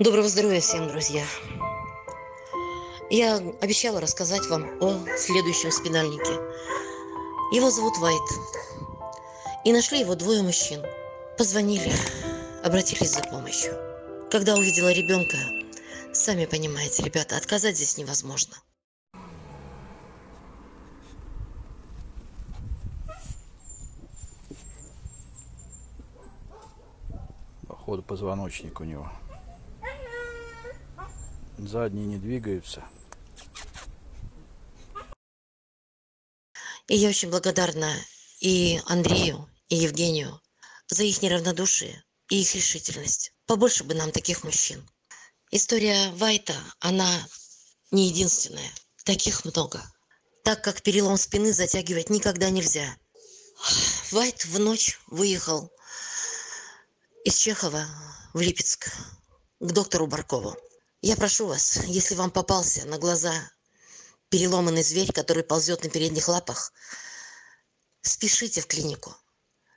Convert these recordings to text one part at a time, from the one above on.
Доброго здоровья всем, друзья! Я обещала рассказать вам о следующем спинальнике. Его зовут Вайт. И нашли его двое мужчин. Позвонили, обратились за помощью. Когда увидела ребенка, сами понимаете, ребята, отказать здесь невозможно. Походу позвоночник у него. Задние не двигаются. И я очень благодарна и Андрею, и Евгению за их неравнодушие и их решительность. Побольше бы нам таких мужчин. История Вайта, она не единственная. Таких много. Так как перелом спины затягивать никогда нельзя. Вайт в ночь выехал из Чехова в Липецк к доктору Баркову. Я прошу вас, если вам попался на глаза переломанный зверь, который ползет на передних лапах, спешите в клинику.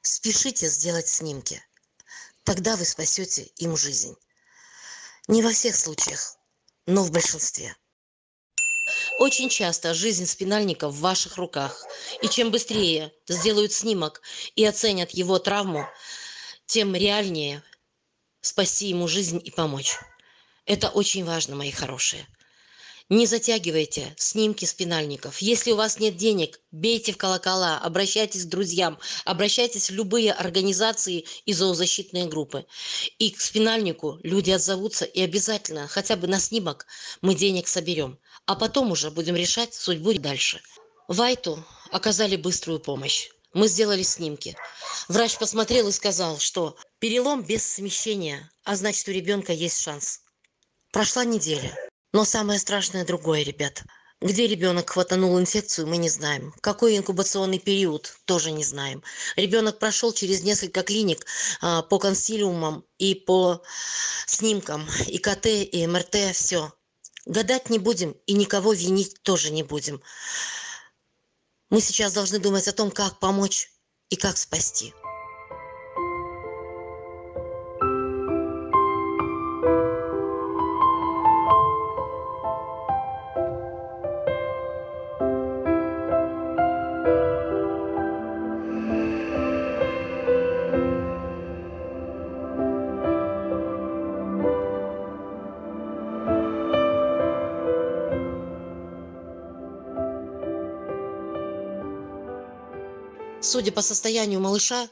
Спешите сделать снимки. Тогда вы спасете им жизнь. Не во всех случаях, но в большинстве. Очень часто жизнь спинальника в ваших руках. И чем быстрее сделают снимок и оценят его травму, тем реальнее спасти ему жизнь и помочь. Это очень важно, мои хорошие. Не затягивайте снимки спинальников. Если у вас нет денег, бейте в колокола, обращайтесь к друзьям, обращайтесь в любые организации и зоозащитные группы. И к спинальнику люди отзовутся, и обязательно хотя бы на снимок мы денег соберем. А потом уже будем решать судьбу дальше. Вайту оказали быструю помощь. Мы сделали снимки. Врач посмотрел и сказал, что перелом без смещения, а значит у ребенка есть шанс. Прошла неделя. Но самое страшное другое, ребят. Где ребенок хватанул инфекцию, мы не знаем. Какой инкубационный период, тоже не знаем. Ребенок прошел через несколько клиник а, по консилиумам и по снимкам, и КТ, и МРТ, все. Гадать не будем и никого винить тоже не будем. Мы сейчас должны думать о том, как помочь и как спасти. Судя по состоянию малыша,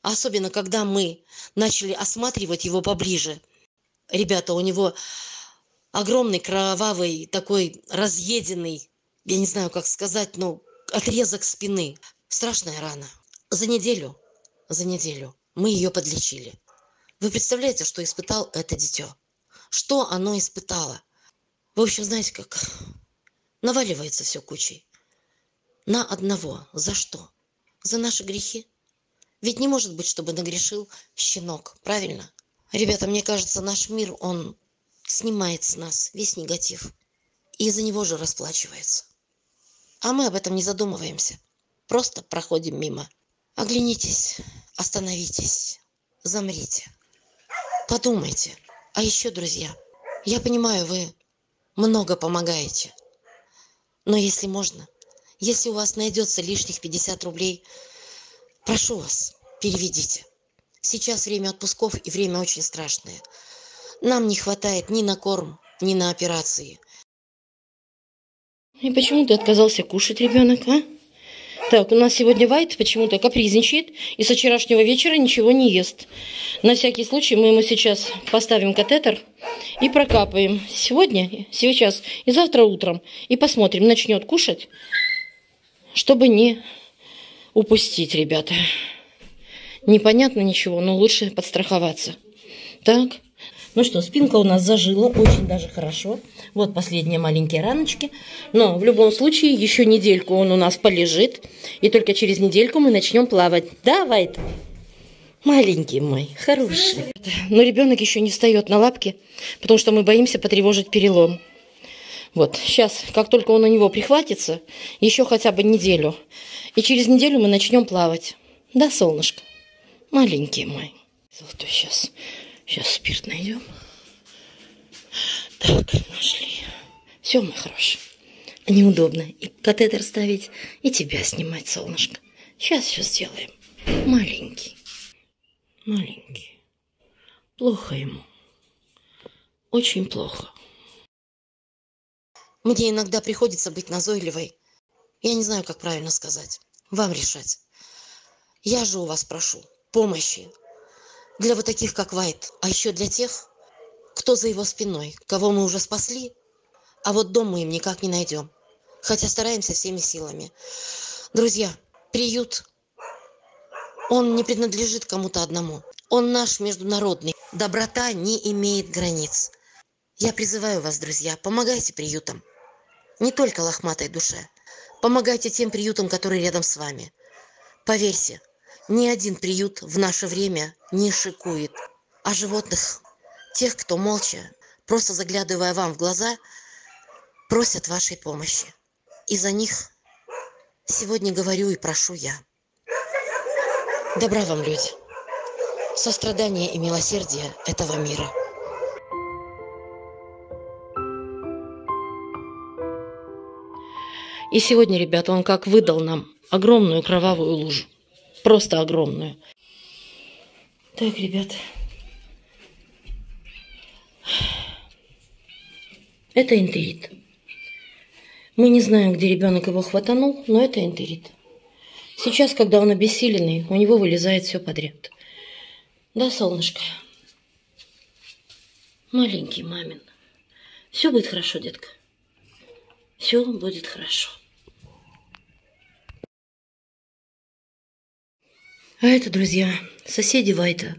особенно когда мы начали осматривать его поближе, ребята, у него огромный кровавый такой разъеденный, я не знаю, как сказать, но отрезок спины. Страшная рана. За неделю, за неделю мы ее подлечили. Вы представляете, что испытал это дитё? Что оно испытало? В общем, знаете как? Наваливается все кучей на одного. За что? За наши грехи. Ведь не может быть, чтобы нагрешил щенок, правильно? Ребята, мне кажется, наш мир, он снимает с нас весь негатив. И за него же расплачивается. А мы об этом не задумываемся. Просто проходим мимо. Оглянитесь, остановитесь, замрите. Подумайте. А еще, друзья, я понимаю, вы много помогаете. Но если можно, если у вас найдется лишних 50 рублей, прошу вас, переведите. Сейчас время отпусков и время очень страшное. Нам не хватает ни на корм, ни на операции. И почему ты отказался кушать, ребенок, а? Так, у нас сегодня Вайт почему-то капризничает и со вчерашнего вечера ничего не ест. На всякий случай мы ему сейчас поставим катетер и прокапаем. Сегодня, сейчас и завтра утром. И посмотрим, начнет кушать чтобы не упустить, ребята. Непонятно ничего, но лучше подстраховаться. Так, ну что, спинка у нас зажила очень даже хорошо. Вот последние маленькие раночки. Но в любом случае еще недельку он у нас полежит. И только через недельку мы начнем плавать. Давай, Маленький мой, хороший. Но ребенок еще не встает на лапки, потому что мы боимся потревожить перелом. Вот, сейчас, как только он у него прихватится, еще хотя бы неделю. И через неделю мы начнем плавать. Да, солнышко? Маленький мой. Золотой, сейчас, сейчас спирт найдем. Так, нашли. Все, мой хороший. Неудобно и катетер ставить, и тебя снимать, солнышко. Сейчас все сделаем. Маленький. Маленький. Плохо ему. Очень плохо. Мне иногда приходится быть назойливой. Я не знаю, как правильно сказать. Вам решать. Я же у вас прошу помощи. Для вот таких, как Вайт. А еще для тех, кто за его спиной, кого мы уже спасли. А вот дом мы им никак не найдем. Хотя стараемся всеми силами. Друзья, приют, он не принадлежит кому-то одному. Он наш международный. Доброта не имеет границ. Я призываю вас, друзья, помогайте приютам. Не только лохматой душе. Помогайте тем приютам, которые рядом с вами. Поверьте, ни один приют в наше время не шикует. А животных, тех, кто молча, просто заглядывая вам в глаза, просят вашей помощи. И за них сегодня говорю и прошу я. Добра вам, люди. Сострадание и милосердие этого мира. И сегодня, ребята, он как выдал нам огромную кровавую лужу. Просто огромную. Так, ребят. Это энтерит. Мы не знаем, где ребенок его хватанул, но это энтерит. Сейчас, когда он обессиленный, у него вылезает все подряд. Да, солнышко? Маленький мамин. Все будет хорошо, детка. Все будет хорошо. А это, друзья, соседи Вайта.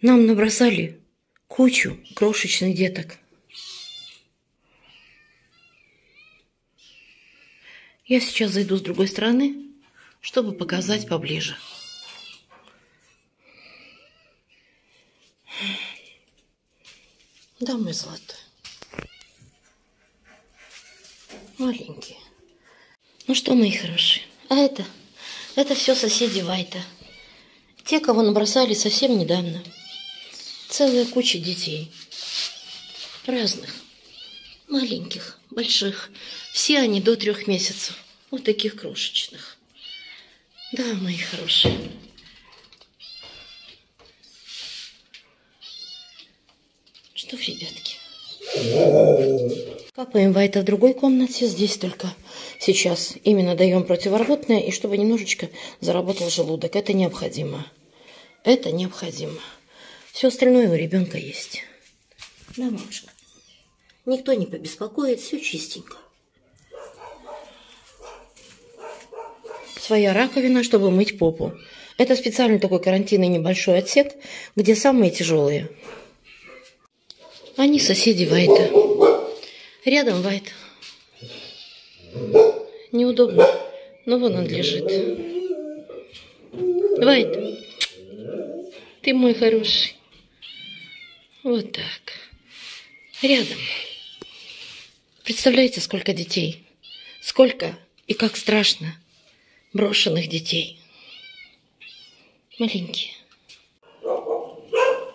Нам набросали кучу крошечных деток. Я сейчас зайду с другой стороны, чтобы показать поближе. Да, мой золотой. Маленькие. Ну что, мои хорошие, а это, это все соседи Вайта. Те, кого набросали совсем недавно. Целая куча детей. Разных. Маленьких, больших. Все они до трех месяцев. Вот таких крошечных. Да, мои хорошие. Что, ребятки? Капаем Вайта в другой комнате. Здесь только сейчас именно даем противорвотное, и чтобы немножечко заработал желудок. Это необходимо. Это необходимо. Все остальное у ребенка есть. Да, мамушка. Никто не побеспокоит, все чистенько. Своя раковина, чтобы мыть попу. Это специальный такой карантинный небольшой отсек, где самые тяжелые. Они соседи Вайта. Рядом Вайт. Неудобно, но вон он лежит. Вайт, ты мой хороший. Вот так. Рядом. Представляете, сколько детей? Сколько и как страшно брошенных детей. Маленькие.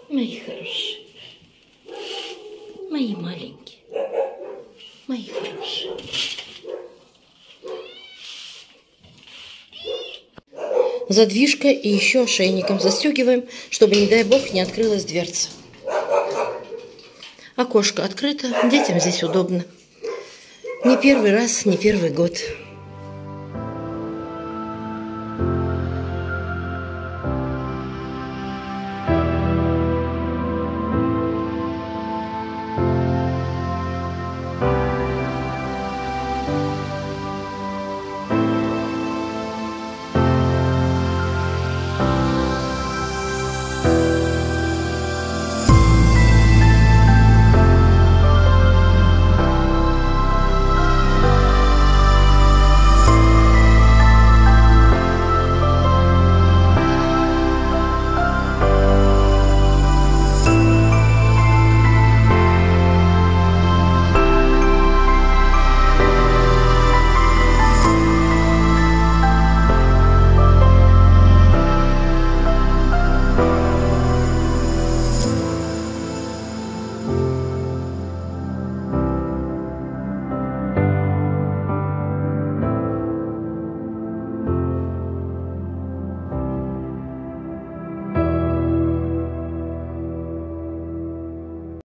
Мои хорошие. Мои маленькие. Мои хорошие. Задвижка и еще ошейником застегиваем, чтобы, не дай бог, не открылась дверца. Окошко открыто, детям здесь удобно. Не первый раз, не первый год.